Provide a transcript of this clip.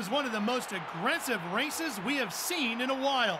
Was one of the most aggressive races we have seen in a while.